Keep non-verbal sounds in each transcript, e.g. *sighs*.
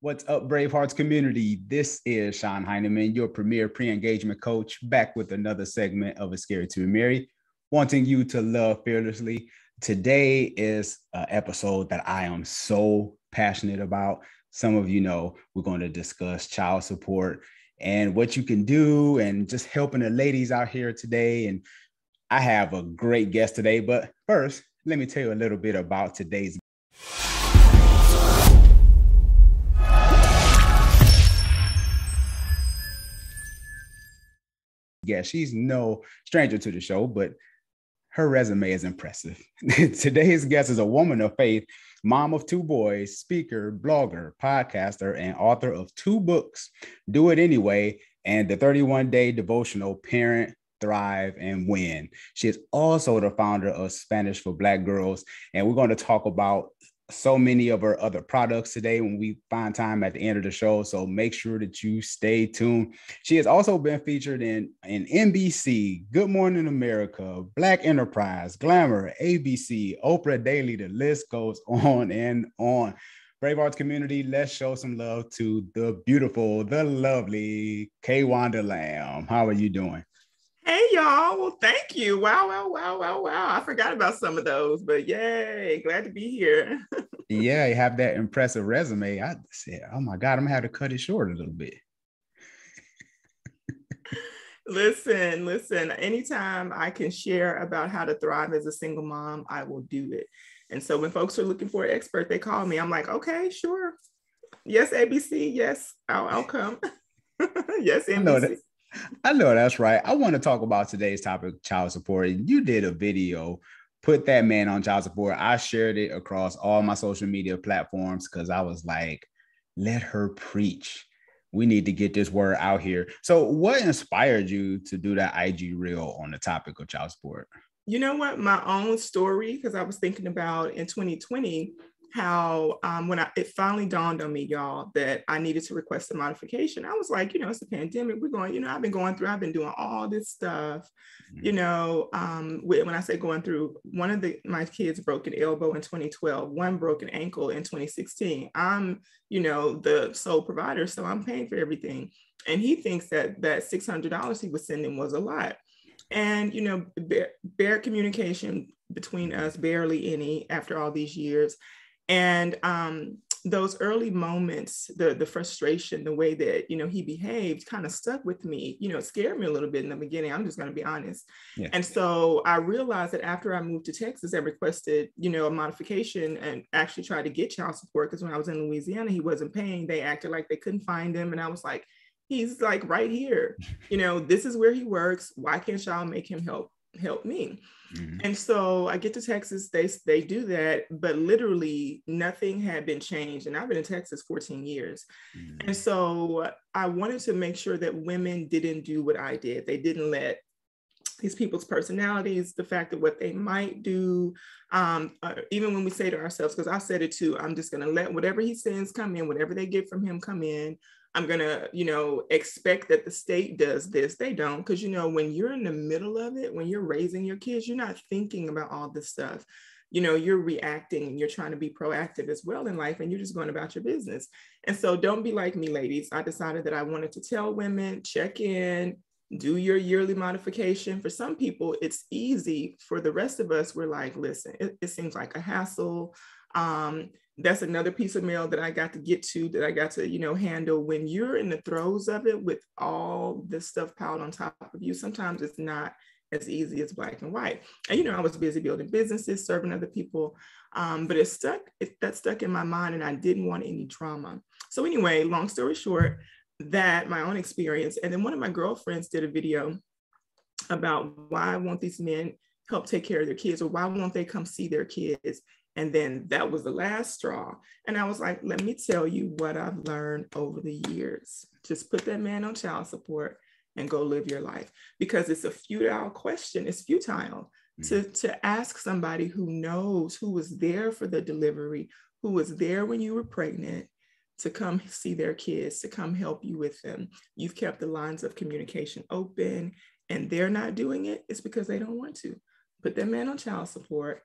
What's up, Bravehearts community? This is Sean Heineman, your premier pre engagement coach, back with another segment of A Scary to Be wanting you to love fearlessly. Today is an episode that I am so passionate about. Some of you know we're going to discuss child support and what you can do and just helping the ladies out here today. And I have a great guest today, but first, let me tell you a little bit about today's yeah, she's no stranger to the show, but her resume is impressive. *laughs* Today's guest is a woman of faith, mom of two boys, speaker, blogger, podcaster, and author of two books, Do It Anyway, and the 31 day devotional Parent, Thrive, and Win. She is also the founder of Spanish for Black Girls. And we're going to talk about so many of our other products today when we find time at the end of the show. So make sure that you stay tuned. She has also been featured in, in NBC, Good Morning America, Black Enterprise, Glamour, ABC, Oprah Daily. The list goes *laughs* on and on. Bravehearts community, let's show some love to the beautiful, the lovely Kaywanda Lamb. How are you doing? Hey y'all. Well, thank you. Wow, wow, wow, wow, wow. I forgot about some of those, but yay, glad to be here. yeah, you have that *laughs* impressive resume. I said, oh my God, I'm gonna have to cut it short a little bit. listen, listen, anytime I can share about how to thrive as a single mom, I will do it. And so when folks are looking for an expert, they call me. I'm like, okay, sure. Yes, ABC. Yes, I'll, I'll come. *laughs* yes, NBC. I know that's right. I want to talk about today's topic, child support. And You did a video, put that man on child support. I shared it across all my social media platforms because I was like, let her preach. We need to get this word out here. So, what inspired you to do that IG reel on the topic of child support? You know what? My own story, because I was thinking about in 2020, how um, when I, it finally dawned on me, y'all, that I needed to request a modification, I was like, you know, it's a pandemic. We're going, you know, I've been going through, I've been doing all this stuff. Mm-hmm. You know, um, when I say going through, one of the my kids broke an elbow in 2012, one broke an ankle in 2016. I'm, you know, the sole provider, so I'm paying for everything. And he thinks that that $600 he was sending was a lot. And you know, bare, bare communication between us, barely any after all these years and um, those early moments the the frustration the way that you know he behaved kind of stuck with me you know it scared me a little bit in the beginning i'm just going to be honest. Yeah. and so i realized that after i moved to texas and requested you know a modification and actually tried to get child support because when i was in louisiana he wasn't paying they acted like they couldn't find him and i was like he's like right here. *laughs* You know this is where he works. Why can't y'all make him help help me. Mm-hmm. And so I get to Texas, they they do that, but literally nothing had been changed. And I've been in Texas 14 years. Mm-hmm. And so I wanted to make sure that women didn't do what I did. They didn't let these people's personalities, the fact that what they might do, um, uh, even when we say to ourselves, because I said it too, I'm just going to let whatever he sends come in, whatever they get from him come in. I'm going to, you know, expect that the state does this. They don't. Because, you know, when you're in the middle of it, when you're raising your kids, you're not thinking about all this stuff. You know, you're reacting and you're trying to be proactive as well in life and you're just going about your business. And so don't be like me, ladies. I decided that I wanted to tell women, check in, do your yearly modification. For some people, it's easy. For the rest of us, we're like, listen, it, it seems like a hassle. Um, that's another piece of mail that I got to get to that I got to, you know, handle when you're in the throes of it with all this stuff piled on top of you. Sometimes it's not as easy as black and white. And, you know, I was busy building businesses, serving other people, um, but it stuck, it, that stuck in my mind and I didn't want any trauma. So anyway, long story short, that my own experience. And then one of my girlfriends did a video about why won't these men help take care of their kids or why won't they come see their kids? And then that was the last straw. And I was like, let me tell you what I've learned over the years. Just put that man on child support and go live your life because it's a futile question. It's futile mm-hmm. to, to ask somebody who knows, who was there for the delivery, who was there when you were pregnant, to come see their kids, to come help you with them. You've kept the lines of communication open and they're not doing it. It's because they don't want to. Put that man on child support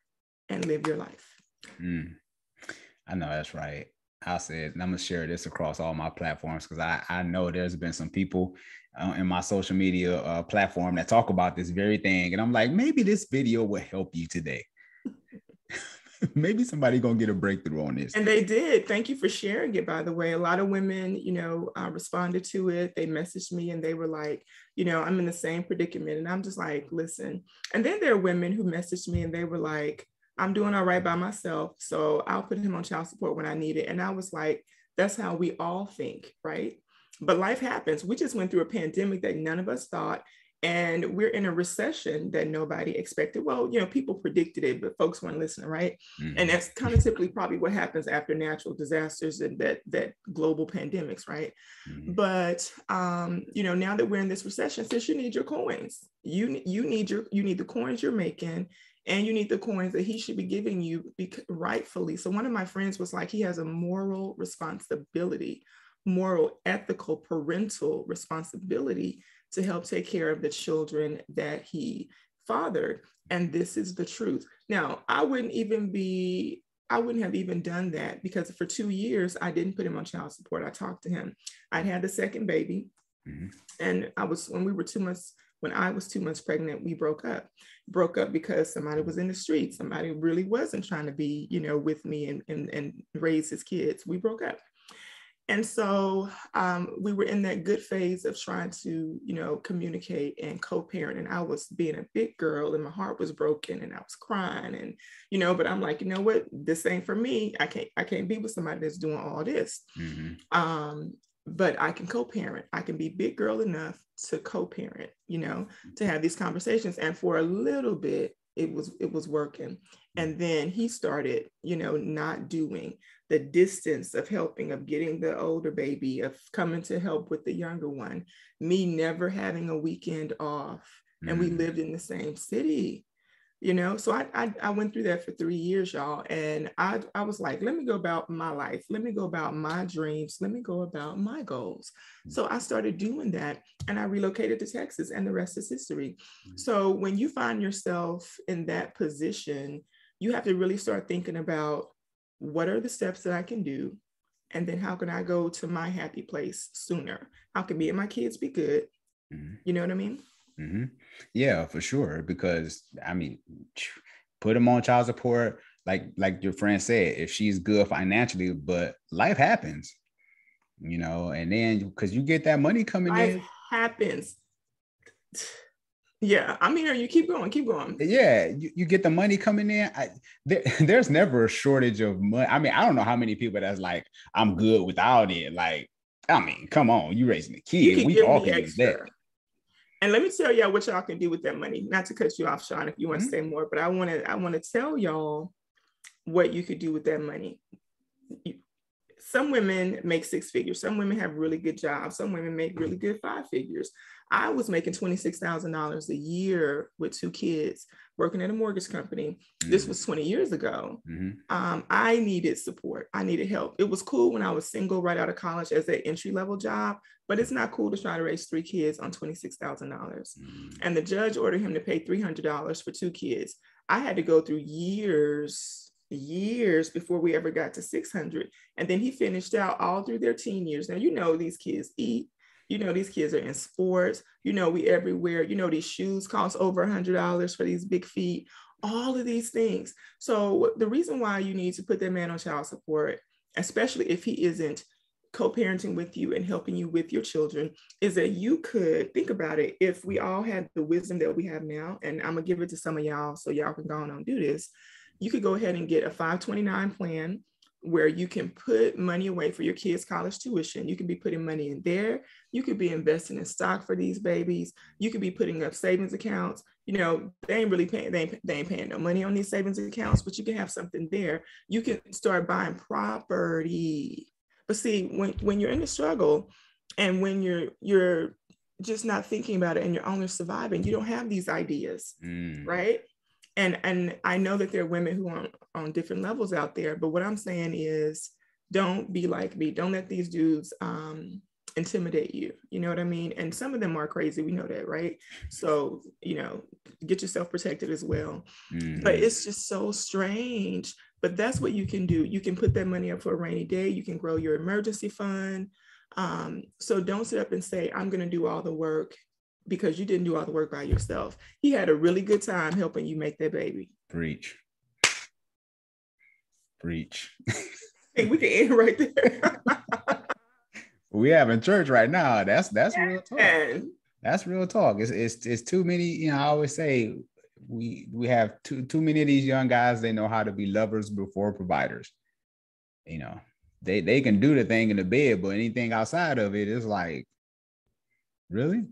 and live your life. Mm. I know that's right. I said, I'm gonna share this across all my platforms because I, I know there's been some people uh, in my social media uh, platform that talk about this very thing, and I'm like, maybe this video will help you today. *laughs* maybe somebody gonna get a breakthrough on this. And they did. Thank you for sharing it. By the way, a lot of women, you know, uh, responded to it. They messaged me and they were like, you know, I'm in the same predicament, and I'm just like, listen. And then there are women who messaged me and they were like I'm doing all right by myself. So I'll put him on child support when I need it. And I was like, that's how we all think, right? But life happens. We just went through a pandemic that none of us thought. And we're in a recession that nobody expected. Well, you know, people predicted it, but folks weren't listening, right? Mm-hmm. And that's kind of typically probably what happens after natural disasters and that that global pandemics, right? Mm-hmm. But um, you know, now that we're in this recession, since you need your coins, you you need your you need the coins you're making and you need the coins that he should be giving you rightfully. So one of my friends was like, he has a moral responsibility, moral, ethical, parental responsibility to help take care of the children that he fathered. And this is the truth. Now, I wouldn't even be, I wouldn't have even done that because for two years, I didn't put him on child support. I talked to him. I'd had the second baby. Mm-hmm. And I was, when we were two months when I was two months pregnant, we broke up. Broke up because somebody was in the street. Somebody really wasn't trying to be, you know, with me and, and, and raise his kids. We broke up. And so um, we were in that good phase of trying to, you know, communicate and co-parent. And I was being a big girl and my heart was broken and I was crying and, you know, but I'm like, you know what, this ain't for me. I can't, I can't be with somebody that's doing all this. Mm-hmm. Um, but I can co-parent. I can be big girl enough to co-parent, you know, to have these conversations. And for a little bit, it was it was working. And then he started, you know, not doing the distance of helping, of getting the older baby, of coming to help with the younger one, me never having a weekend off. And we mm. lived in the same city you know? So I, I, I went through that for three years y'all and I, I was like let me go about my life. Let me go about my dreams. Let me go about my goals. So i started doing that and i relocated to texas and the rest is history. Mm-hmm. so when you find yourself in that position you have to really start thinking about what are the steps that i can do and then how can i go to my happy place sooner? How can me and my kids be good? Mm-hmm. you know what i mean Mm-hmm. Yeah, for sure. Because I mean, put them on child support, like like your friend said, if she's good financially, but life happens, you know, and then because you get that money coming life in, happens. *sighs* Yeah, I'm here. You keep going, keep going. Yeah, you, you get the money coming in. I, there, *laughs* there's never a shortage of money. I mean, I don't know how many people that's like, I'm good without it. Like, I mean, come on, you raising a kid. We all can use that. And let me tell y'all what y'all can do with that money. Not to cut you off, Sean, if you want mm-hmm. to say more, but I want to I want to tell y'all what you could do with that money. You, some women make six figures. Some women have really good jobs. Some women make really good five figures. I was making $26,000 a year with two kids working at a mortgage company. Mm-hmm. This was 20 years ago. Mm-hmm. Um, I needed support. I needed help. It was cool when I was single right out of college as an entry level job, but it's not cool to try to raise three kids on $26,000. Mm-hmm. And the judge ordered him to pay $300 for two kids. I had to go through years years before we ever got to 600 and then he finished out all through their teen years now you know these kids eat you know, these kids are in sports. You know, we everywhere. You know, these shoes cost over a hundred dollars for these big feet. All of these things. So the reason why you need to put that man on child support, especially if he isn't co-parenting with you and helping you with your children is that you could think about it if we all had the wisdom that we have now and i'm gonna give it to some of y'all so y'all can go on and do this you could go ahead and get a 529 plan where you can put money away for your kids' college tuition. You can be putting money in there. You could be investing in stock for these babies. You could be putting up savings accounts. You know, they ain't really paying, they ain't, they ain't paying no money on these savings accounts, but you can have something there. You can start buying property. But see, when, when you're in a struggle and when you're you're just not thinking about it and you're only surviving, you don't have these ideas, mm. right? And and I know that there are women who are on, on different levels out there, but what I'm saying is don't be like me. Don't let these dudes um, intimidate you. You know what I mean? And some of them are crazy. We know that, right? So, you know, get yourself protected as well. Mm-hmm. But it's just so strange but that's what you can do. You can put that money up for a rainy day. You can grow your emergency fund. Um, so don't sit up and say, I'm going to do all the work because you didn't do all the work by yourself. He had a really good time helping you make that baby. Breach. Breach. *laughs* hey, we can end right there. *laughs* we have in church right now. That's that's real talk. That's real talk. It's, it's it's too many. You know, I always say we we have too too many of these young guys. They know how to be lovers before providers. You know, they they can do the thing in the bed, but anything outside of it is like, really,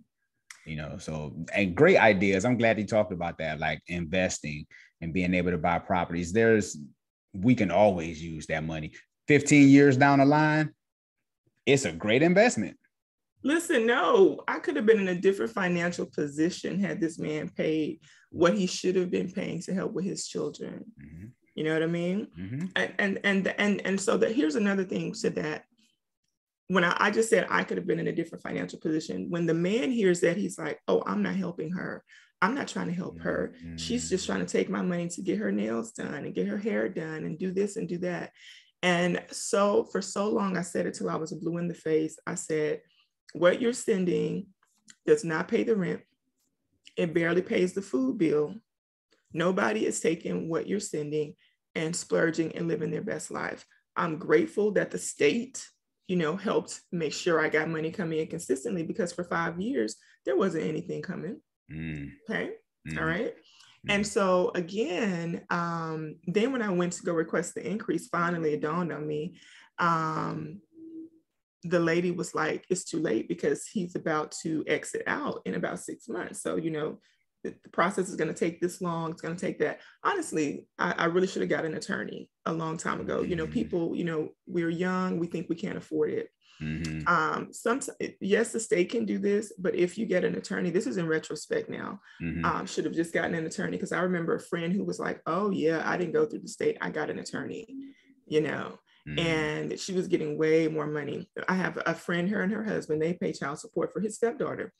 you know. So and great ideas. I'm glad he talked about that, like investing and being able to buy properties. There's we can always use that money. 15 years down the line, it's a great investment. Listen, no, I could have been in a different financial position had this man paid what he should have been paying to help with his children. Mm-hmm. You know what I mean? Mm-hmm. And, and and and and so that here's another thing to that. When I, I just said I could have been in a different financial position, when the man hears that, he's like, "Oh, I'm not helping her. I'm not trying to help her. Mm-hmm. She's just trying to take my money to get her nails done and get her hair done and do this and do that." And so for so long, I said it till I was blue in the face. I said, "What you're sending does not pay the rent. It barely pays the food bill. Nobody is taking what you're sending and splurging and living their best life. I'm grateful that the state, you know, helped make sure I got money coming in consistently because for five years, there wasn't anything coming. Mm. Okay. Mm. All right. Mm. And so again, um, then when I went to go request the increase, finally it dawned on me. Um, the lady was like, it's too late because he's about to exit out in about six months. So, you know, the, process is going to take this long. It's going to take that. Honestly, I, I really should have got an attorney a long time ago. You know, mm-hmm. people, you know, we're young, we think we can't afford it. Mm-hmm. Um, some yes, the state can do this, but if you get an attorney, this is in retrospect now. Mm-hmm. Um, should have just gotten an attorney because I remember a friend who was like, "Oh yeah, I didn't go through the state. I got an attorney," you know, mm-hmm. and she was getting way more money. I have a friend, her and her husband, they pay child support for his stepdaughter,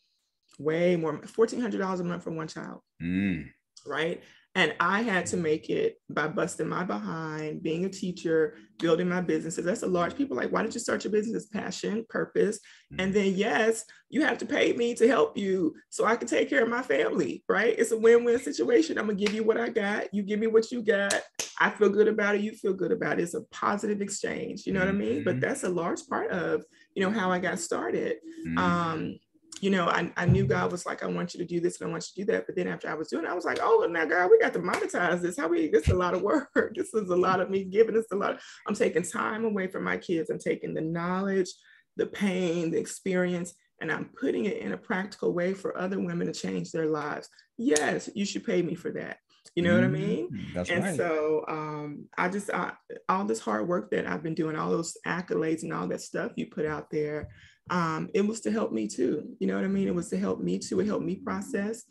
way more, fourteen hundred dollars a month for one child. Mm. Right. And I had to make it by busting my behind, being a teacher, building my businesses. That's a large people like, why did you start your business? Passion, purpose. And then, yes, you have to pay me to help you so I can take care of my family, right? It's a win win situation. I'm going to give you what I got. You give me what you got. I feel good about it. You feel good about it. It's a positive exchange. You know what I mean? But mm-hmm. that's a large part of, you know, how I got started. Mm-hmm. Um, you know, I, I knew God was like, I want you to do this and I want you to do that. But then after I was doing it, I was like, oh, now God, we got to monetize this. How we, this is a lot of work. *laughs* This is a lot of me giving this a lot. Of, I'm taking time away from my kids. I'm taking the knowledge, the pain, the experience, and I'm putting it in a practical way for other women to change their lives. Yes, you should pay me for that. You know mm-hmm. what I mm-hmm. mean? That's and right. so um, I just, I, all this hard work that I've been doing, all those accolades and all that stuff you put out there, um, it was to help me too. You know what I mean? It was to help me too. It helped me process.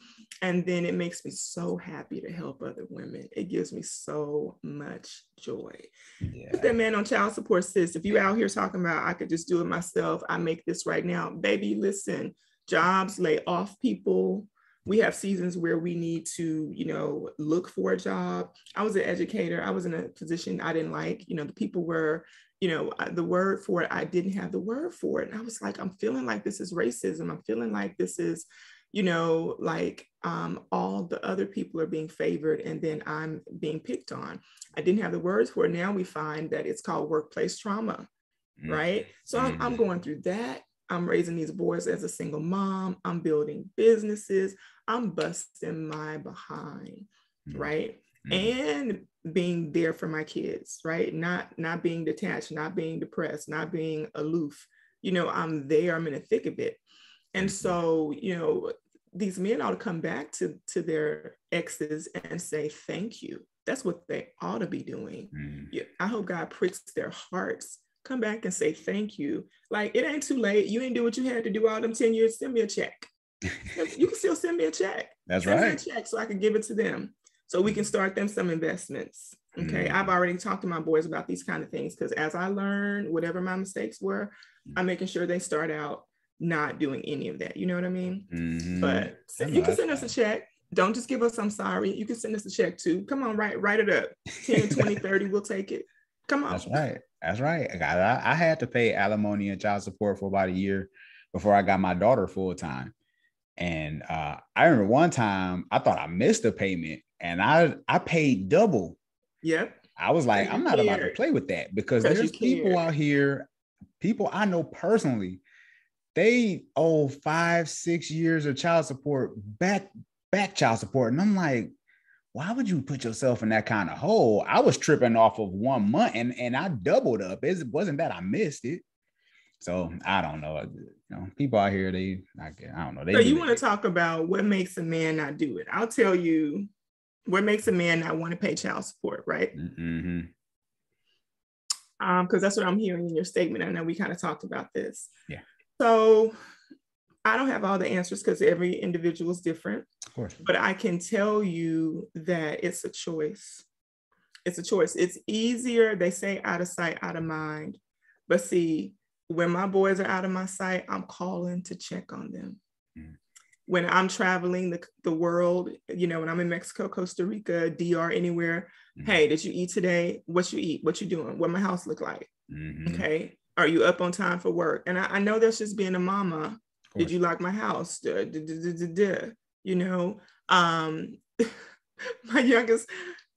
And then it makes me so happy to help other women. It gives me so much joy. Yeah. Put that man on child support, sis. If you out here talking about I could just do it myself, I make this right now. Baby, listen, jobs lay off people. We have seasons where we need to, you know, look for a job. I was an educator. I was in a position I didn't like. You know, the people were you know, the word for it, I didn't have the word for it. And I was like, I'm feeling like this is racism. I'm feeling like this is, you know, like um, all the other people are being favored and then I'm being picked on. I didn't have the words for it. Now we find that it's called workplace trauma, mm-hmm. right? So I'm, I'm mm-hmm. going through that. I'm raising these boys as a single mom. I'm building businesses. I'm busting my behind, mm-hmm. right? Mm-hmm. And being there for my kids right? Not not being detached not being depressed not being aloof. You know i'm there i'm in the thick of it. And so you know these men ought to come back to to their exes and say thank you. That's what they ought to be doing. Mm. yeah, i hope god pricks their hearts. Come back and say thank you. Like it ain't too late. You ain't do what you had to do all them 10 years. Send me a check. *laughs* You can still send me a check. That's send right. check so i can give it to them so we can start them some investments. Okay. Mm. I've already talked to my boys about these kind of things because as I learn, whatever my mistakes were, I'm making sure they start out not doing any of that. You know what I mean? Mm-hmm. But so you can send us a check. Don't just give us I'm sorry. You can send us a check too. Come on, write write it up. 10, *laughs* 20, 30, we'll take it. Come on. That's right. That's right. I, I had to pay alimony and child support for about a year before I got my daughter full time. And uh, I remember one time I thought I missed a payment and I I paid double. Yep. I was like, I'm not about to play with that because there's people out here, people I know personally, they owe five, six years of child support back, back child support. And I'm like, why would you put yourself in that kind of hole? I was tripping off of one month and, and I doubled up. It wasn't that I missed it. So I don't know. You know, people out here, they I, I don't know. They so you want to talk about what makes a man not do it? I'll tell you what makes a man not want to pay child support, right? Mm-hmm. Um, because that's what I'm hearing in your statement. I know we kind of talked about this. Yeah. So I don't have all the answers because every individual is different. Of course. But I can tell you that it's a choice. It's a choice. It's easier, they say out of sight, out of mind. But see, when my boys are out of my sight, I'm calling to check on them. Mm. When I'm traveling the, the world, you know, when I'm in Mexico, Costa Rica, DR, anywhere, mm. hey, did you eat today? What you eat? What you doing? What my house look like? Mm-hmm. Okay. Are you up on time for work? And I, I know that's just being a mama. Did you like my house? Duh, duh, duh, you know, um, *laughs* my youngest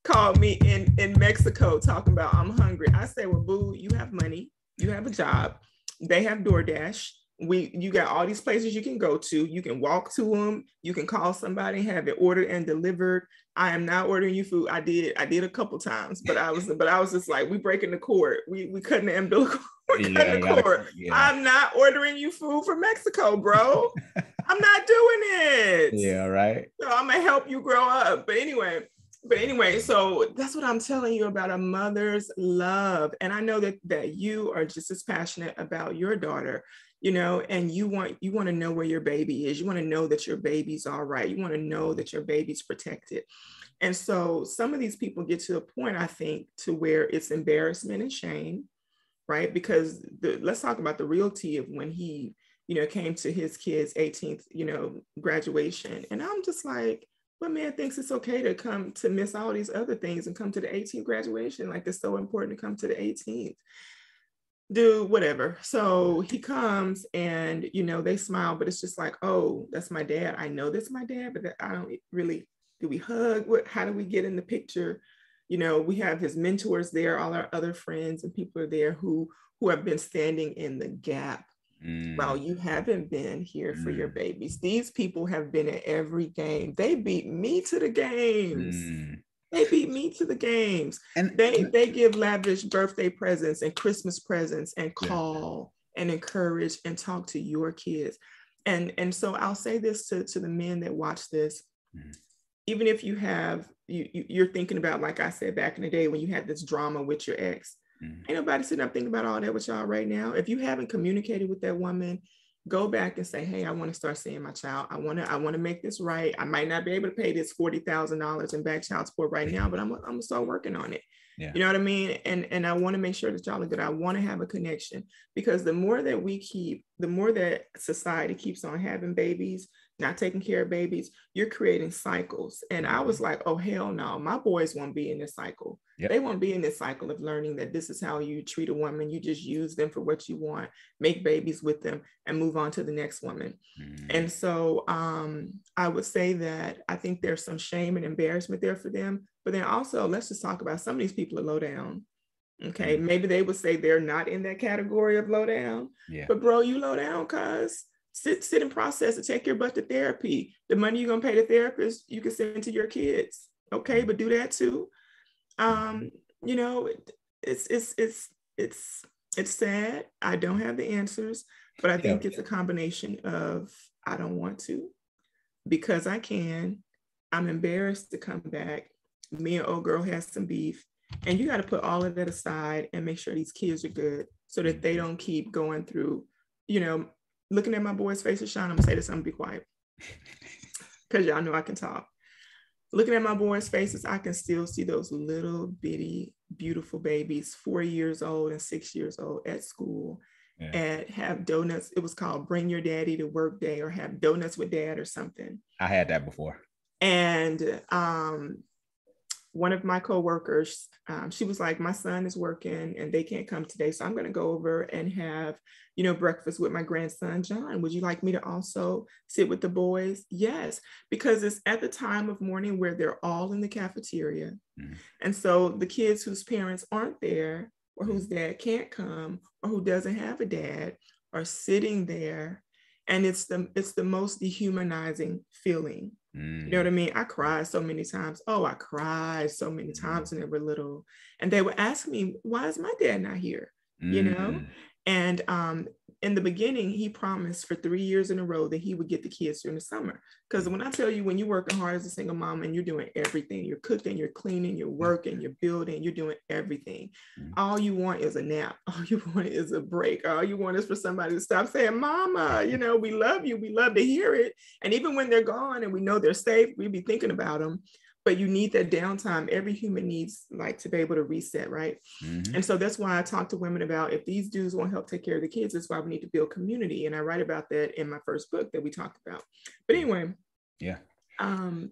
called me in in Mexico talking about I'm hungry. I say, well, boo, you have money, you have a job they have DoorDash. We you got all these places you can go to. You can walk to them. You can call somebody, have it ordered and delivered. I am not ordering you food. I did I did a couple times, but I was but I was just like we breaking the cord. We we cutting the umbilical. *laughs* We're yeah, cutting the cord. Yeah. I'm not ordering you food from Mexico, bro. *laughs* I'm not doing it. Yeah, right. So I'm gonna help you grow up. But anyway, but anyway, so that's what I'm telling you about a mother's love. And I know that that you are just as passionate about your daughter, you know, and you want you want to know where your baby is. You want to know that your baby's all right. You want to know that your baby's protected. And so some of these people get to a point, I think, to where it's embarrassment and shame, right? Because the, let's talk about the realty of when he, you know, came to his kid's 18th, you know, graduation. And I'm just like, but man thinks it's okay to come to miss all these other things and come to the 18th graduation. Like it's so important to come to the 18th. Do whatever. So he comes and you know they smile, but it's just like, oh, that's my dad. I know that's my dad, but I don't really. Do we hug? What? How do we get in the picture? You know, we have his mentors there, all our other friends and people are there who who have been standing in the gap Mm. You haven't been here mm. for your mm. babies. These people have been at every game. They beat me to the games. Mm. They beat me to the games. And they they give lavish birthday presents and Christmas presents and call yeah. and encourage and talk to your kids. And and so I'll say this to, to the men that watch this. Mm. Even if you have you, you you're thinking about like I said back in the day when you had this drama with your ex, Mm-hmm. Ain't nobody sitting up thinking about all that with y'all right now. If you haven't communicated with that woman, go back and say, hey, I want to start seeing my child. I want to, I want to make this right. I might not be able to pay this $40,000 in back child support right now, but I'm, I'm gonna start working on it. Yeah. You know what I mean? And and I want to make sure that y'all are good. I want to have a connection because the more that we keep, the more that society keeps on having babies, not taking care of babies, you're creating cycles. And I was like, oh, hell no, my boys won't be in this cycle. Yep. They won't be in this cycle of learning that this is how you treat a woman. You just use them for what you want, make babies with them, and move on to the next woman. Mm. And so um, I would say that I think there's some shame and embarrassment there for them. But then also, let's just talk about some of these people are low down. Okay, mm. maybe they would say they're not in that category of low down. Yeah. But bro, you low down, cuz sit sit and process and take your butt to therapy. The money you're gonna pay the therapist, you can send to your kids. Okay, but do that too. Um, you know, it's it's it's it's it's sad. I don't have the answers, but I think yeah. it's a combination of I don't want to because I can. I'm embarrassed to come back. Me and old girl has some beef. And you got to put all of that aside and make sure these kids are good so that they don't keep going through, you know, looking at my boy's face, Sean, I'm gonna say this, I'm gonna be quiet. *laughs* Cause y'all know I can talk. Looking at my boys' faces, I can still see those little bitty, beautiful babies, four years old and six years old at school. Yeah. and have donuts. It was called Bring Your Daddy to Work Day or have donuts with dad or something. I had that before. And um, one of my coworkers, um, she was like, "My son is working and they can't come today, so I'm going to go over and have, you know, breakfast with my grandson John. Would you like me to also sit with the boys?" Yes, because it's at the time of morning where they're all in the cafeteria, mm-hmm. and so the kids whose parents aren't there or whose dad can't come or who doesn't have a dad are sitting there, and it's the it's the most dehumanizing feeling Mm. You know what I mean? I cried so many times. Oh, I cried so many mm. times when they were little. And they would ask me, why is my dad not here? Mm. You know? Mm. And um, in the beginning, he promised for three years in a row that he would get the kids during the summer. Because when I tell you, when you're working hard as a single mom and you're doing everything, you're cooking, you're cleaning, you're working, you're building, you're doing everything. Mm-hmm. All you want is a nap. *laughs* All you want is a break. All you want is for somebody to stop saying, Mama, you know, we love you. We love to hear it. And even when they're gone and we know they're safe, we be thinking about them but you need that downtime. Every human needs like to be able to reset, right? Mm-hmm. And so that's why I talk to women about if these dudes won't help take care of the kids, that's why we need to build community. And I write about that in my first book that we talked about. But anyway, yeah. Um,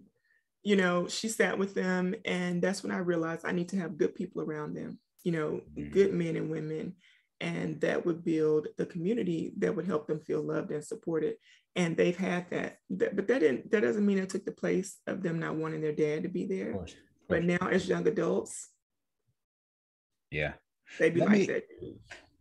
you know, she sat with them, and that's when I realized I need to have good people around them, you know, mm-hmm. good men and women and that would build the community that would help them feel loved and supported and they've had that but that didn't that doesn't mean it took the place of them not wanting their dad to be there of course, of course. but now as young adults yeah they be Let like me, that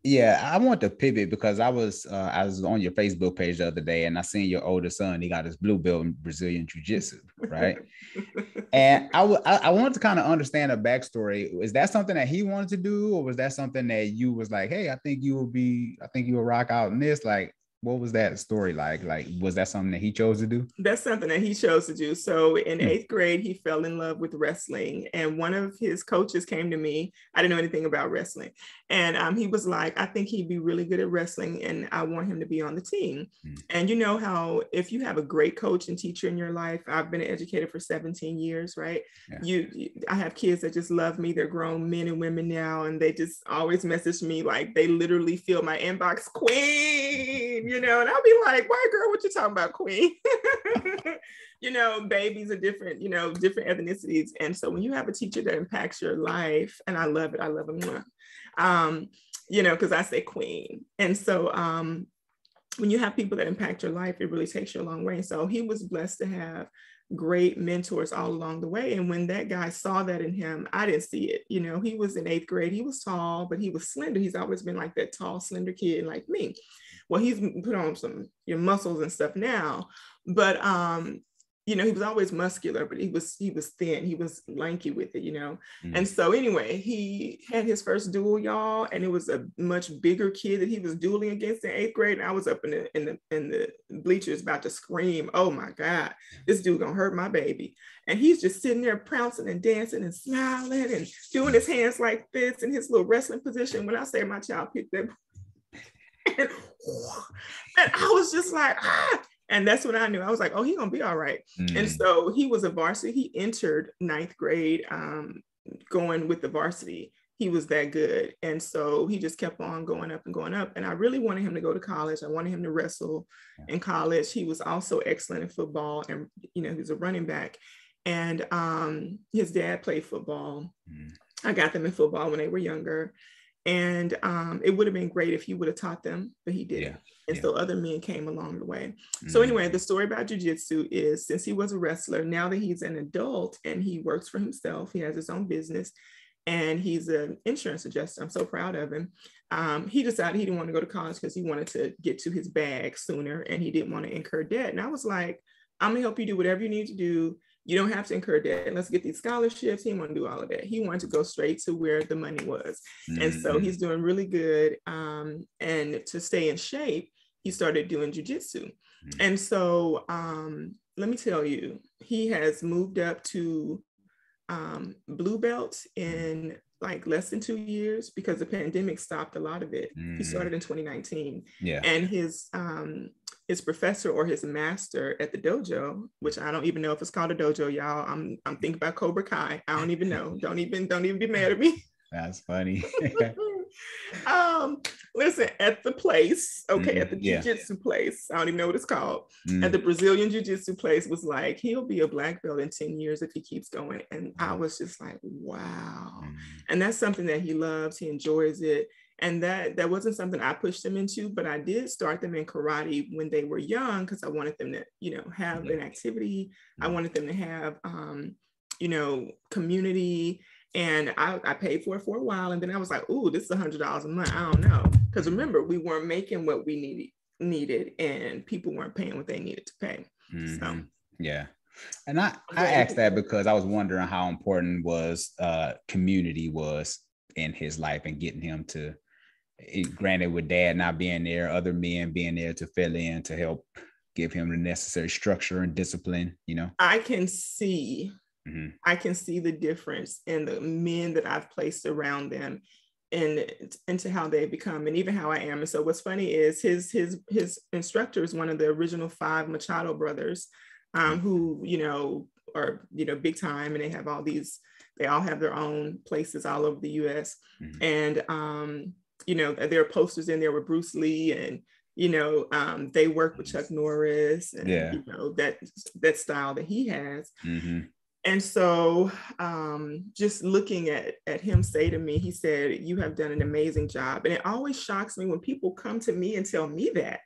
yeah, I want to pivot because I was uh, I was on your Facebook page the other day and I seen your older son. He got his blue belt in Brazilian Jiu Jitsu, right? *laughs* and I, w- I, I wanted to kind of understand a backstory. Is that something that he wanted to do, or was that something that you was like, hey, I think you will be, I think you will rock out in this? Like, what was that story like? Like, was that something that he chose to do? That's something that he chose to do. So in hmm. eighth grade, he fell in love with wrestling, and one of his coaches came to me. I didn't know anything about wrestling, and um, he was like, "I think he'd be really good at wrestling, and I want him to be on the team." Hmm. And you know how if you have a great coach and teacher in your life, I've been an educator for 17 years, right? Yeah. You, you, I have kids that just love me. They're grown men and women now, and they just always message me like they literally fill my inbox, Queen you know, and I'll be like, white girl, what you talking about, queen? *laughs* you know, babies are different, you know, different ethnicities. And so when you have a teacher that impacts your life, and I love it, I love them, um, you know, because I say queen. And so um, when you have people that impact your life, it really takes you a long way. And so he was blessed to have great mentors all along the way. And when that guy saw that in him, I didn't see it. You know, he was in eighth grade. He was tall, but he was slender. He's always been like that tall, slender kid like me well he's put on some your muscles and stuff now but um you know he was always muscular but he was he was thin he was lanky with it you know? Mm. and so anyway he had his first duel y'all and it was a much bigger kid that he was dueling against in eighth grade and i was up in the in the in the bleachers about to scream oh my god this dude gonna hurt my baby. And he's just sitting there pouncing and dancing and smiling and doing his hands like this in his little wrestling position. When i say my child picked up and, *laughs* and I was just like, ah. And that's when I knew I was like, oh, he's gonna be all right. Mm. And so he was a varsity. He entered ninth grade, um, going with the varsity. He was that good. And so he just kept on going up and going up. And I really wanted him to go to college. I wanted him to wrestle in college. He was also excellent in football and you know, he was a running back. And um, his dad played football. Mm. I got them in football when they were younger. And um, it would have been great if he would have taught them, but he didn't. Yeah. And yeah. so other men came along the way. Mm-hmm. So anyway, the story about jujitsu is since he was a wrestler, now that he's an adult and he works for himself, he has his own business, and he's an insurance adjuster. I'm so proud of him. Um, he decided he didn't want to go to college because he wanted to get to his bag sooner and he didn't want to incur debt. And I was like, I'm gonna help you do whatever you need to do you don't have to incur debt. Let's get these scholarships. He want to do all of that. He wanted to go straight to where the money was. Mm-hmm. And so mm-hmm. he's doing really good. Um, and to stay in shape, he started doing jujitsu. Mm-hmm. And so um, let me tell you, he has moved up to um, blue belt in like less than two years because the pandemic stopped a lot of it. Mm. He started in 2019. Yeah. And his um his professor or his master at the dojo, which I don't even know if it's called a dojo, y'all. I'm I'm thinking about Cobra Kai. I don't even know. *laughs* don't even don't even be mad at me. That's funny. *laughs* um, listen, at the place, okay, Mhm, at the yeah. jiu-jitsu place, I don't even know what it's called. Mm, At the Brazilian jiu-jitsu place was like, he'll be a black belt in 10 years if he keeps going. And I was just like, wow. mm, And that's something that he loves, he enjoys it. And that that wasn't something I pushed them into, but I did start them in karate when they were young because I wanted them to, you know, have an activity. I Mhm. wanted them to have um, you know, community. And I, I paid for it for a while. And then I was like, ooh, this is a hundred dollars a month. I don't know. Because remember, we weren't making what we needed needed and people weren't paying what they needed to pay. mhm. Yeah. And I, I asked that because I was wondering how important was uh community was in his life and getting him to eh, granted with dad not being there, other men being there to fill in to help give him the necessary structure and discipline, you know. I can see Mhm. I can see the difference in the men that I've placed around them and into how they become and even how I am. And so what's funny is his his his instructor is one of the original five Machado brothers, um, who, you know, are, you know, big time and they have all these, they all have their own places all over the US. Mhm. And um, you know, there are posters in there with Bruce Lee and you know, um, they work with Chuck Norris and Yeah. you know that that style that he has Mhm. And so um, just looking at, at him say to me, he said, You have done an amazing job. And it always shocks me when people come to me and tell me that.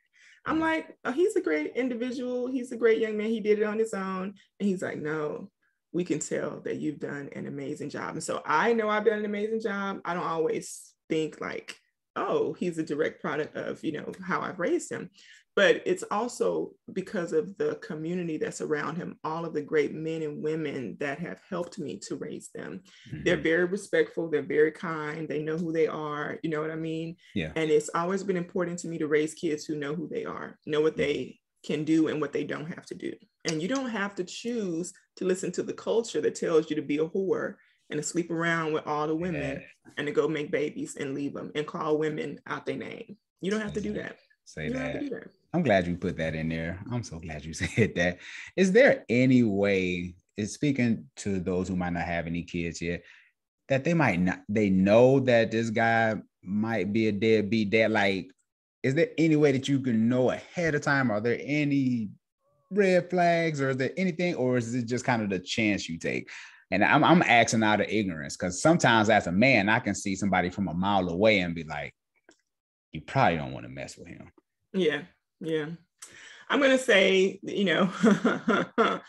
I'm like, oh, he's a great individual. He's a great young man. He did it on his own. And he's like, No, we can tell that you've done an amazing job. And so I know I've done an amazing job. I don't always think like, oh, he's a direct product of, you know, how I've raised him but it's also because of the community that's around him all of the great men and women that have helped me to raise them. They're Mhm. very respectful they're very kind they know who they are you know what i mean? Yeah. and it's always been important to me to raise kids who know who they are know what they can do and what they don't have to do. And you don't have to choose to listen to the culture that tells you to be a whore and to sleep around with all the women Yeah. and to go make babies and leave them and call women out their name. You don't have to do that. Say you don't have to do that I'm glad you put that in there. I'm so glad you *laughs* said that. Is there any way, speaking to those who might not have any kids yet, that they might not, they know that this guy might be a deadbeat dad? Like, is there any way that you can know ahead of time? Are there any red flags or is there anything, or is it just kind of the chance you take? And I'm, I'm asking out of ignorance because sometimes as a man, I can see somebody from a mile away and be like, you probably don't want to mess with him. Yeah, yeah. I'm gonna say, you know, *laughs*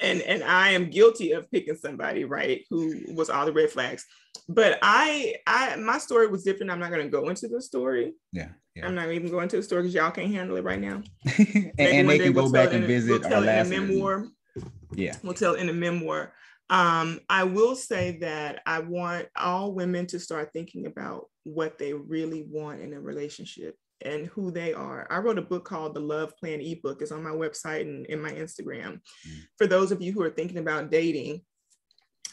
and and I am guilty of picking somebody, right, who was all the red flags. But I I my story was different. I'm not gonna go into the story. Yeah. Yeah. I'm not even going to the story because y'all can't handle it right now. *laughs* and, and they can we'll go back and in visit We'll our tell last in a memoir. Yeah. We'll tell in a memoir. Um, I will say that I want all women to start thinking about what they really want in a relationship and who they are. I wrote a book called The Love Plan ebook. It's on my website and in my Instagram. Mm. For those of you who are thinking about dating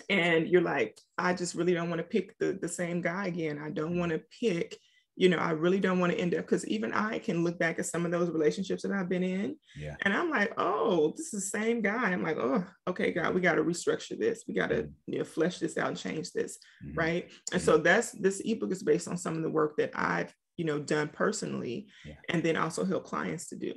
and you're like, I just really don't want to pick the, the same guy again. I don't want to pick, you know, I really don't want to end up because even I can look back at some of those relationships that I've been in Yeah. and I'm like, oh, this is the same guy. I'm like, oh, okay, God, we got to restructure this. We got to Mhm. you know, flesh this out and change this, Mhm. right? And so that's this ebook is based on some of the work that I've you know done personally, Yeah. and then also help clients to do.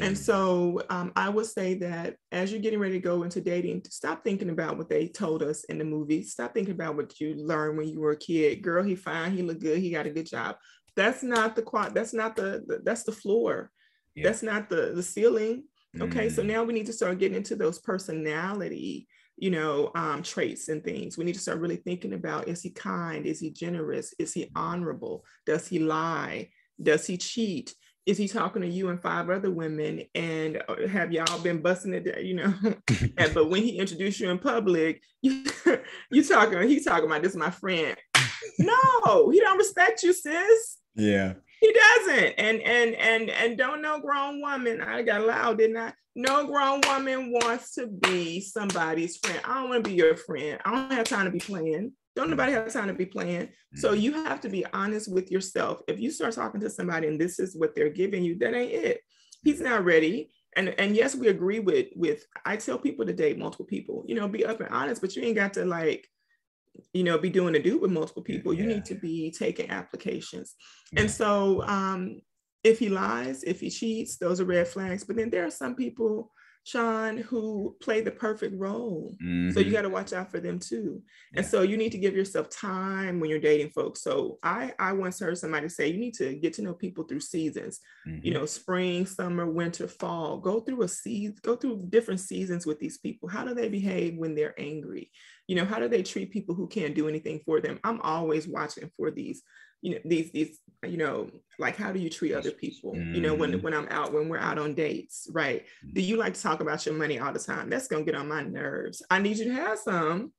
And Mhm. so um, I would say that as you're getting ready to go into dating, stop thinking about what they told us in the movie. Stop thinking about what you learned when you were a kid. Girl, he fine, he look good, he got a good job. That's not the quad. That's not the, the that's the floor. Yeah. That's not the the ceiling. Okay, so Mhm. now we need to start getting into those personality, you know, um, traits and things. We need to start really thinking about: is he kind? Is he generous? Is he honorable? Does he lie? Does he cheat? Is he talking to you and five other women? And uh, have y'all been busting it? You know, *laughs* and but when he introduced you in public, *laughs* you you talking? He talking about this, is my friend. *laughs* No, he don't respect you, sis yeah. He doesn't. And and and and don't no grown woman i got loud didn't i? No grown woman wants to be somebody's friend. I don't want to be your friend. I don't have time to be playing. Don't nobody have time to be playing. So Mm-hmm. you have to be honest with yourself. If you start talking to somebody and this is what they're giving you that ain't it. He's not ready. And and yes we agree with with i tell people to date multiple people you know be up and honest but you ain't got to like you know, be doing a do with multiple people. You need to be taking applications. Yeah. And so um, if he lies, if he cheats, those are red flags. But then there are some people Sean, who play the perfect role. Mm-hmm. So you mm-hmm. got to watch out for them too. And so you need to give yourself time when you're dating folks. So I I once heard somebody say you need to get to know people through seasons. Mm-hmm. You know, spring, summer, winter, fall. Go through a season, go through different seasons with these people. How do they behave when they're angry? You know, how do they treat people who can't do anything for them? I'm always watching for these you know these these you know like how do you treat other people? Mm. you know when mm. when i'm out when we're out on dates right? Do you like to talk about your money all the time? That's gonna get on my nerves. I need you to have some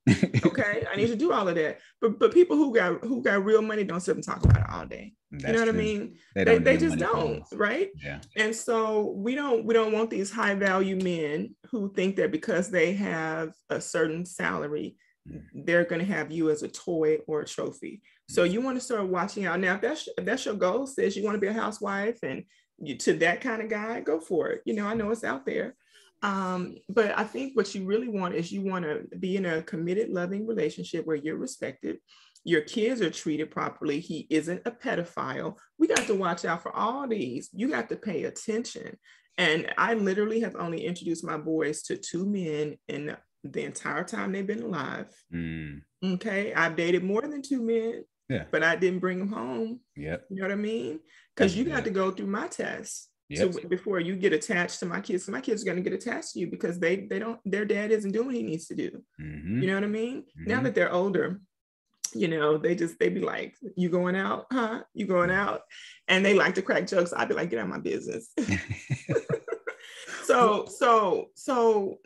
okay? I need you to do all of that. But but people who got who got real money don't sit and talk about it all day. That's you know what true. i mean? They, they, they just don't right? Yeah. And so we don't we don't want these high value men who think that because they have a certain salary mm. they're going to have you as a toy or a trophy so you want to start watching out now. If that's if that's your goal, says you want to be a housewife and you to that kind of guy, go for it. You know, I know it's out there. Um, but I think what you really want is you want to be in a committed, loving relationship where you're respected, your kids are treated properly. He isn't a pedophile. We got to watch out for all these. You got to pay attention. And I literally have only introduced my boys to two men in the entire time they've been alive. Mm. Okay. I've dated more than two men. Yeah. But I didn't bring them home. Yeah. You know what I mean? Because you got to go through my tests. Yep. So before you get attached to my kids, my kids are going to get attached to you because they they don't their dad isn't doing what he needs to do. Mm-hmm. You know what I mean? Mm-hmm. Now that they're older, you know, they just they be like, "You going out, huh? You going out?" And they like to crack jokes. I'd be like, "Get out of my business." *laughs* *laughs* so so so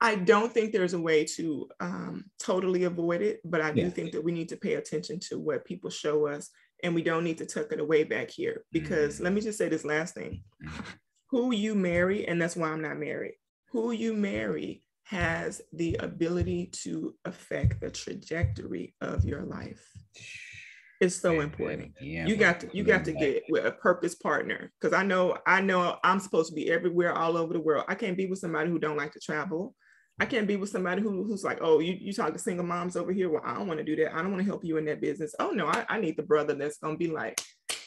I don't think there's a way to um, totally avoid it, but I do yeah. think that we need to pay attention to what people show us, and we don't need to tuck it away back here. Because mm-hmm. let me just say this last thing: mm-hmm. who you marry, and that's why I'm not married. Who you marry has the ability to affect the trajectory of your life. It's so important. Yeah, you got to you got to get with a purpose partner because I know I know I'm supposed to be everywhere all over the world. I can't be with somebody who don't like to travel. I can't be with somebody who, who's like, oh, you, you talk to single moms over here. Well, I don't want to do that. I don't want to help you in that business. Oh no, I, I need the brother that's gonna be like,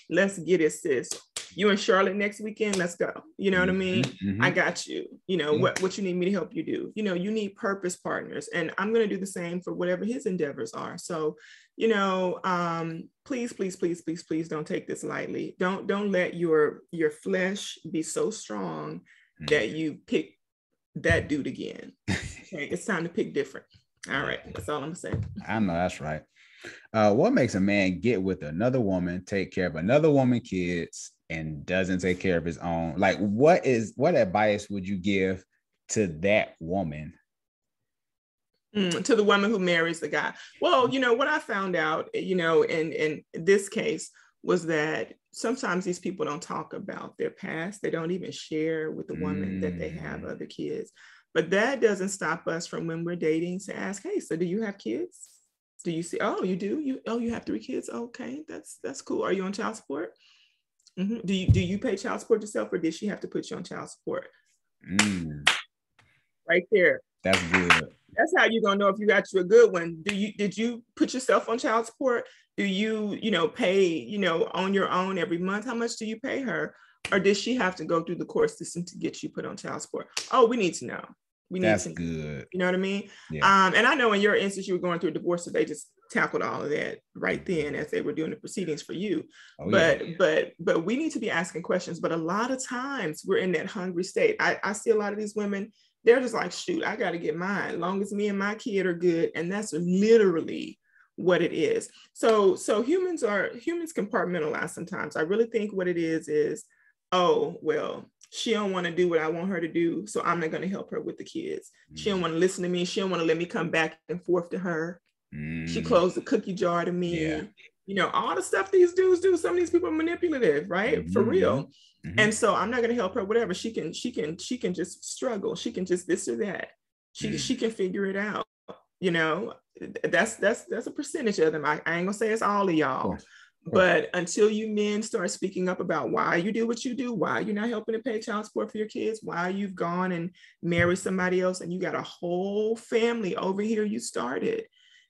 let's get it, sis. You in Charlotte next weekend? Let's go. You know what I mean? Mm-hmm. mm-hmm. I got you. You know mm-hmm. what, what you need me to help you do. You know, you need purpose partners. And I'm gonna do the same for whatever his endeavors are. So, you know, um, please, please, please, please, please don't take this lightly. Don't don't let your your flesh be so strong mm-hmm. that you pick that dude again. *laughs* Okay, it's time to pick different. All right, that's all I'm saying. I know that's right. Uh, what makes a man get with another woman, take care of another woman kids, and doesn't take care of his own? Like, what is what advice would you give to that woman? Mm, to the woman who marries the guy. Well, you know what I found out, you know, in in this case was that sometimes these people don't talk about their past. They don't even share with the woman mm. that they have mm. other kids. But that doesn't stop us from when we're dating to ask, hey, so do you have kids? Do you see? Oh, you do. You oh, you have three kids. Okay, that's that's cool. Are you on child support? Mm-hmm. Do you do you pay child support yourself, or did she have to put you on child support? Mm. Right there. That's good. That's how you're gonna know if you got you a good one. Do you did you put yourself on child support? do you you know pay you know on your own every month? How much do you pay her? Or does she have to go through the court system to get you put on child support? Oh we need to know. We need That's to good. You know what i mean? Yeah. um and i know in your instance you were going through a divorce so they just tackled all of that right then as they were doing the proceedings for you. Oh, but yeah. but but we need to be asking questions. But a lot of times we're in that hungry state. I, I see a lot of these women they're just like shoot i got to get mine as long as me and my kid are good and that's literally what it is. So so humans are humans compartmentalize sometimes. I really think what it is is, oh well, she don't want to do what I want her to do, so I'm not going to help her with the kids. Mm. She don't mm. want to listen to me. She don't want to let me come back and forth to her. Mm. She closed the cookie jar to me. Yeah. You know, all the stuff these dudes do. Some of these people are manipulative, right? Mm-hmm. For real. Mm-hmm. And so I'm not going to help her. Whatever she can, she can, she can just struggle. She can just this or that. She mm. she can figure it out you know that's that's that's a percentage of them i, I ain't gonna say it's all of y'all but until you men start speaking up about why you do what you do why you're not helping to pay child support for your kids why you've gone and married somebody else and you got a whole family over here you started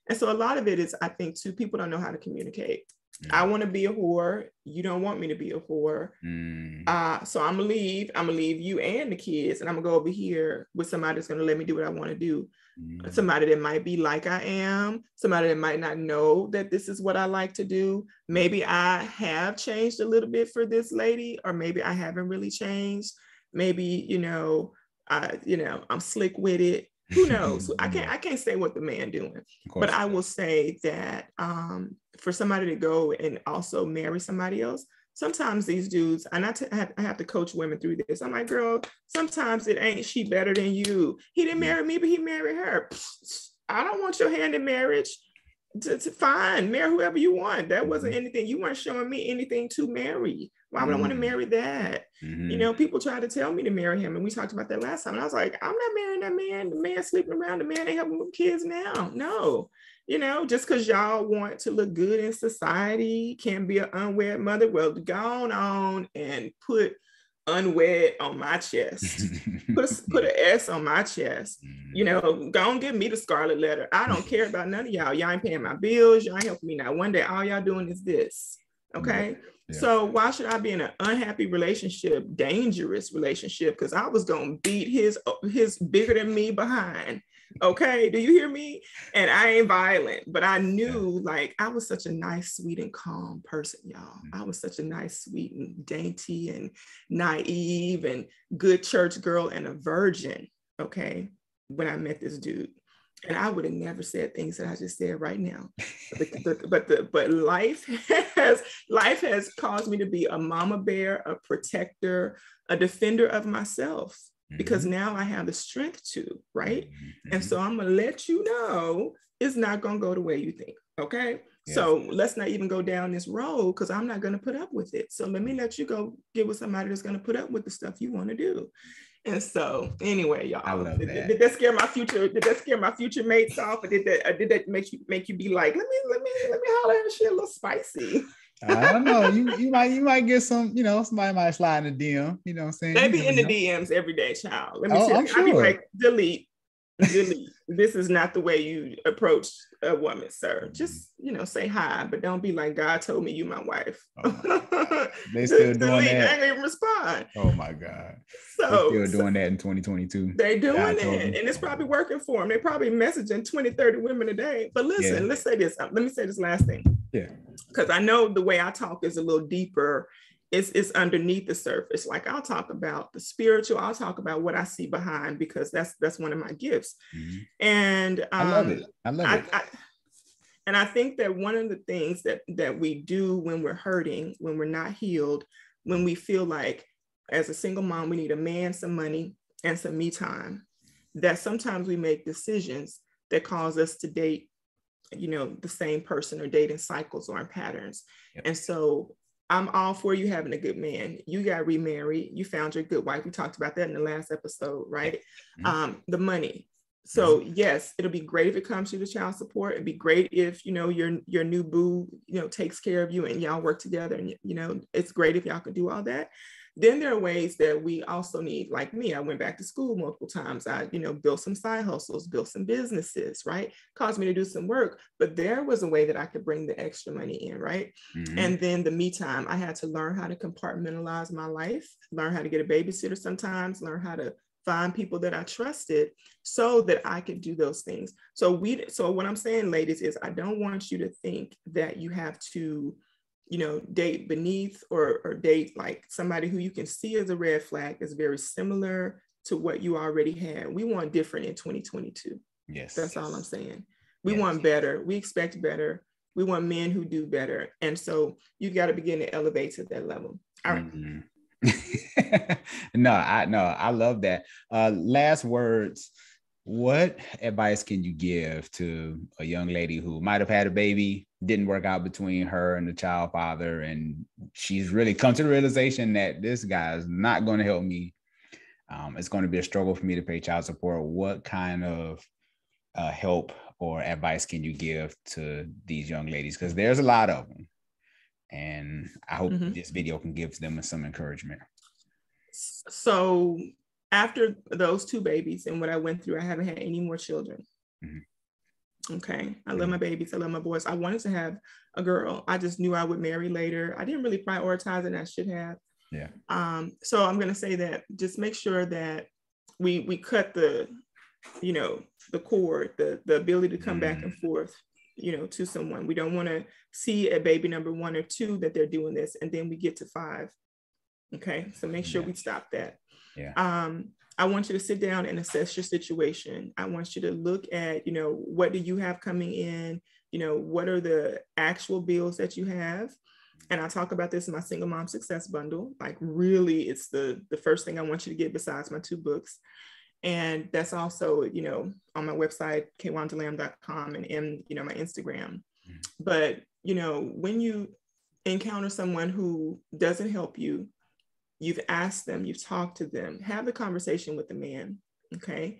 And so a lot of it is, I think, too, people don't know how to communicate. Mm. I want to be a whore. You don't want me to be a whore. Mm. Uh, so I'm gonna leave. I'm gonna leave you and the kids, and I'm gonna go over here with somebody that's gonna let me do what I want to do. Mm. Somebody that might be like I am, somebody that might not know that this is what I like to do. Maybe I have changed a little bit for this lady, or maybe I haven't really changed. Maybe you know, I you know I'm slick with it. Who *laughs* knows? I can't I can't say what the man doing but I will say that um, for somebody to go and also marry somebody else, sometimes these dudes, and I, t- I, have, I have to coach women through this. I'm like, girl, sometimes it ain't she better than you. He didn't marry me, but he married her. I don't want your hand in marriage. To, to fine, marry whoever you want. That wasn't anything. You weren't showing me anything to marry. Why would I want to Mhm. marry that? Mhm. You know, people try to tell me to marry him, and we talked about that last time. And I was like, I'm not marrying that man. The man sleeping around. The man ain't helping with kids now. No, you know, just because y'all want to look good in society, can't be an unwed mother. Well, go on and put unwed on my chest. *laughs* put a, put an S on my chest. Mhm. You know, go and give me the scarlet letter. I don't care about none of y'all. Y'all ain't paying my bills. Y'all ain't helping me now. One day, all y'all doing is this. Okay. Yeah. So why should I be in an unhappy relationship, dangerous relationship? Because I was gonna beat his his bigger than me behind. Okay, do you hear me? And I ain't violent, but I knew like I was such a nice, sweet, and calm person, y'all. I mm-hmm. was such a nice, sweet, and dainty, and naive, and good church girl, and a virgin. Okay, when I met this dude, and I would have never said things that I just said right now. But the, the- *laughs* but the but life has life has caused me to be a mama bear, a protector, a defender of myself because now I have the strength to, right? Mhm. And so I'm gonna let you know it's not gonna go the way you think. Okay. Yes. So let's not even go down this road because I'm not gonna put up with it. So let me let you go get with somebody that's gonna put up with the stuff you want to do. And so anyway, y'all, I love did, that. did that scare my future? Did that scare my future mates off? Or did that or did that make you make you be like, let me let me let me holler at shit a little spicy? I don't know. You you might you might get some. You know, somebody might slide in the DM. You know what I'm saying? They be in the. DMs every day, child. Let me Oh, tell I'm you. I be sure. like, delete, delete. *laughs* this is not the way you approach a woman, sir. Mm-hmm. Just you know, say hi, but don't be like, God told me you my wife. Oh *laughs* They still doing. I that. ain't gonna even respond. Oh my god. They So, still so doing that in 2022. they doing God it, and it's probably working for them. They probably messaging 20, 30 women a day. But listen, Yeah. let's say this. Uh, let me say this last thing. Yeah. because I know the way I talk is a little deeper. It's, it's underneath the surface. Like I'll talk about the spiritual. I'll talk about what I see behind because that's that's one of my gifts. Mhm. And um, I love it. I love I, it. I, and I think that one of the things that that we do when we're hurting, when we're not healed, when we feel like as a single mom we need a man, some money, and some me time, that sometimes we make decisions that cause us to date, you know, the same person or date in cycles or in patterns. Yep. And so I'm all for you having a good man. You got remarried. You found your good wife. We talked about that in the last episode, right? Mhm. Um, the money. So yes, it'll be great if it comes to the child support. It'd be great if you know your your new boo, you know, takes care of you and y'all work together. And you know, it's great if y'all could do all that. Then there are ways that we also need, like me, I went back to school multiple times. I, you know, built some side hustles, built some businesses, right? Caused me to do some work. But there was a way that I could bring the extra money in, right? Mhm. And then the me time, I had to learn how to compartmentalize my life, learn how to get a babysitter sometimes, learn how to find people that I trusted so that I could do those things. So we so what I'm saying, ladies, is I don't want you to think that you have to, you know, date beneath or or date like somebody who you can see as a red flag is very similar to what you already had. We want different in 2022. yes. That's all I'm saying. We Yes. want better. We expect better. We want men who do better. And so you got to begin to elevate to that level. All right. Mhm. *laughs* no, I no, I love that. Uh last words. What advice can you give to a young lady who might have had a baby, didn't work out between her and the child father, and she's really come to the realization that this guy is not going to help me. Um, it's going to be a struggle for me to pay child support. What kind of uh, help or advice can you give to these young ladies? Because there's a lot of them, and I hope Mhm. this video can give them some encouragement. So after those two babies and what I went through, I haven't had any more children. Mhm. Okay. I love my babies. I love my boys. I wanted to have a girl. I just knew I would marry later. I didn't really prioritize it. I should have. Yeah. Um, so I'm gonna say that just make sure that we we cut the, you know, the cord, the the ability to come mm. back and forth, you know, to someone. We don't want to see a baby number one or two that they're doing this, and then we get to five. Okay. So make sure yeah. we stop that. Yeah. Um, I want you to sit down and assess your situation. I want you to look at, you know, what do you have coming in? You know, what are the actual bills that you have? And I talk about this in my single mom success bundle. Like really, it's the the first thing I want you to get besides my two books. And that's also, you know, on my website, kaywandalamb.com and in, you know, my Instagram. Mm-hmm. But, you know, when you encounter someone who doesn't help you, you've asked them, you've talked to them, have the conversation with the man, okay?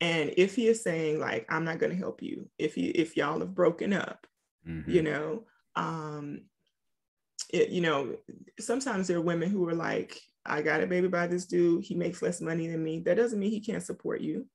And if he is saying like, I'm not going to help you, if you if y'all have broken up, mm-hmm. you know, um, it, you know, sometimes there are women who are like, I got a baby by this dude, he makes less money than me. That doesn't mean he can't support you,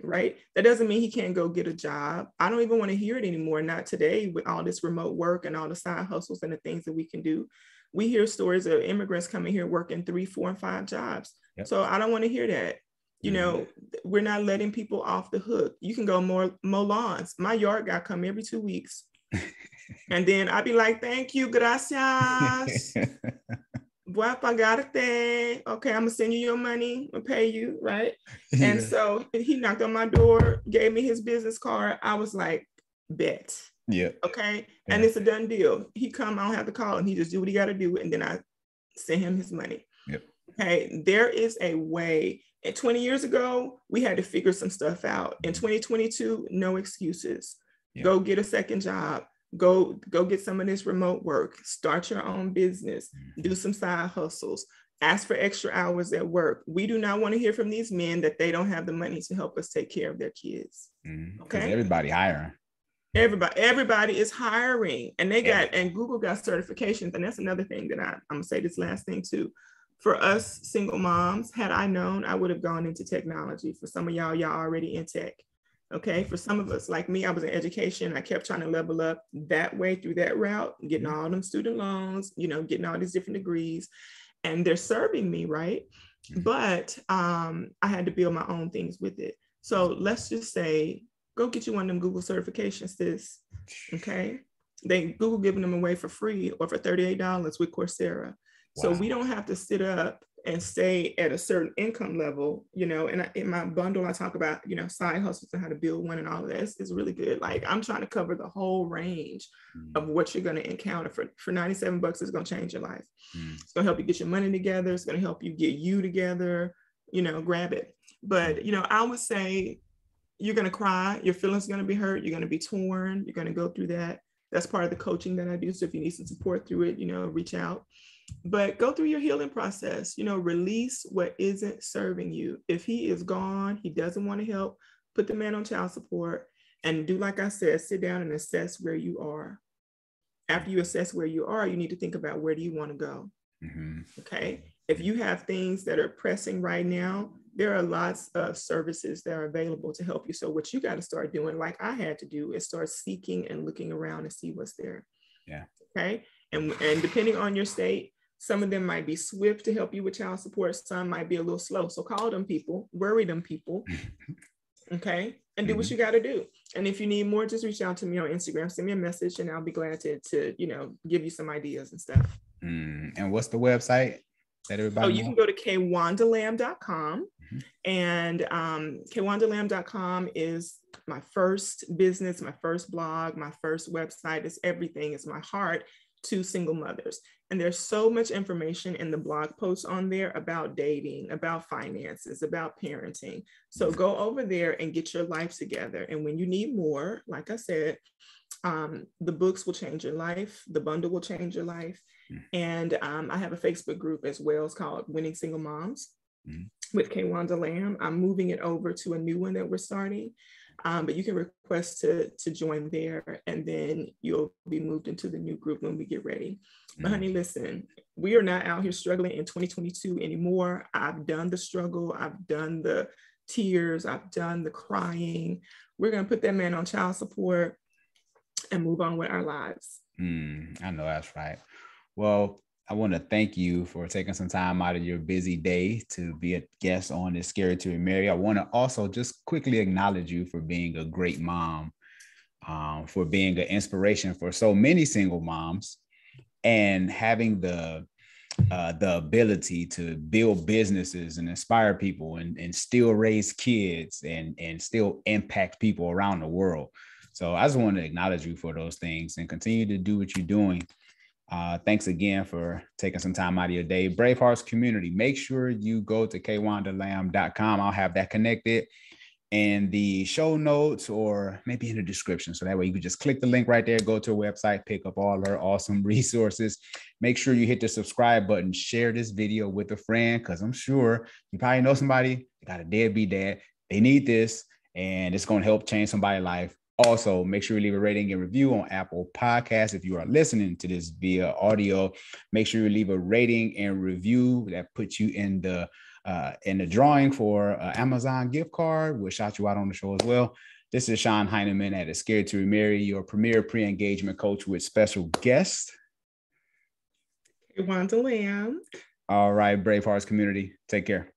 right? That doesn't mean he can't go get a job. I don't even want to hear it anymore. Not today with all this remote work and all the side hustles and the things that we can do we hear stories of immigrants coming here working three, four, and five jobs. Yep. So I don't want to hear that. You mm-hmm. know, we're not letting people off the hook. You can go more mow lawns. My yard guy come every two weeks. *laughs* and then I'd be like, thank you, gracias. *laughs* Voy pagarte. Okay, I'm gonna send you your money and pay you, right? *laughs* Yeah. And so he knocked on my door, gave me his business card. I was like, bet. Yeah. Okay. Yeah. And it's a done deal. He come, I don't have to call him. He just do what he got to do, and then I send him his money. Yep. Okay. There is a way. And 20 years ago, we had to figure some stuff out. In 2022, no excuses. Yep. Go get a second job. Go go get some of this remote work. Start your own business. Mm-hmm. Do some side hustles. Ask for extra hours at work. We do not want to hear from these men that they don't have the money to help us take care of their kids. Mm-hmm. Okay. Everybody hiring. Everybody, everybody is hiring, and they got yeah. and Google got certifications, and that's another thing that I, I'm gonna say this last thing too. For us single moms, had I known, I would have gone into technology. For some of y'all, y'all already in tech. Okay, for some of us, like me, I was in education. I kept trying to level up that way through that route, getting all them student loans, you know, getting all these different degrees, and they're serving me right. Mm-hmm. But um, I had to build my own things with it. So let's just say go get you one of them Google certifications, sis. Okay. They Google giving them away for free or for $38 with Coursera. Wow. So we don't have to sit up and stay at a certain income level, you know. And I, in my bundle, I talk about, you know, side hustles and how to build one and all of this is really good. Like I'm trying to cover the whole range mm. of what you're going to encounter for, for 97 bucks. It's going to change your life. Mm. It's going to help you get your money together. It's going to help you get you together, you know, grab it. But, you know, I would say you're going to cry your feelings are going to be hurt you're going to be torn you're going to go through that. That's part of the coaching that i do so if you need some support through it you know reach out. But go through your healing process you know release what isn't serving you. If he is gone he doesn't want to help put the man on child support and do like i said sit down and assess where you are. After you assess where you are you need to think about where do you want to go. Mm-hmm. okay? If you have things that are pressing right now there are lots of services that are available to help you. So what you got to start doing, like I had to do, is start seeking and looking around and see what's there. Yeah. Okay. And and depending on your state, some of them might be swift to help you with child support. Some might be a little slow. So call them people, worry them people. *laughs* okay. And do mm-hmm. what you got to do. And if you need more, just reach out to me on Instagram, send me a message, and I'll be glad to, to you know, give you some ideas and stuff. Mm. And what's the website? that everybody. Oh, you can go to kaywandalamb.com. and um, kaywandalamb.com is my first business, my first blog, my first website. It's everything. It's my heart to single mothers. And there's so much information in the blog posts on there about dating, about finances, about parenting. So go over there and get your life together. And when you need more, like I said, um, the books will change your life, the bundle will change your life. Mm. And um, I have a Facebook group as well. It's called Winning Single Moms mm. With Kaywanda Lamb. I'm moving it over to a new one that we're starting. Um, but you can request to, to join there and then you'll be moved into the new group when we get ready. Mm. But honey, listen, we are not out here struggling in 2022 anymore. I've done the struggle. I've done the tears. I've done the crying. We're going to put that man on child support and move on with our lives. Mm, I know that's right. Well, I want to thank you for taking some time out of your busy day to be a guest on this Scary to Marry. I want to also just quickly acknowledge you for being a great mom, um, for being an inspiration for so many single moms, and having the uh, the ability to build businesses and inspire people and, and still raise kids and, and still impact people around the world. So I just want to acknowledge you for those things and continue to do what you're doing. Uh, thanks again for taking some time out of your day. Bravehearts community, make sure you go to kaywandalamb.com. I'll have that connected in the show notes or maybe in the description. So that way you can just click the link right there, go to her website, pick up all her awesome *laughs* resources. Make sure you hit the subscribe button, share this video with a friend, because I'm sure you probably know somebody, got a deadbeat dad. They need this, and it's going to help change somebody's life. Also, make sure you leave a rating and review on Apple Podcasts. If you are listening to this via audio, make sure you leave a rating and review that puts you in the uh, in the drawing for uh, Amazon gift card. We'll shout you out on the show as well. This is Sean Heineman at A Scared to Remarry, your premier pre-engagement coach with special guest. Kaywanda Lamb. All right, Bravehearts community. Take care.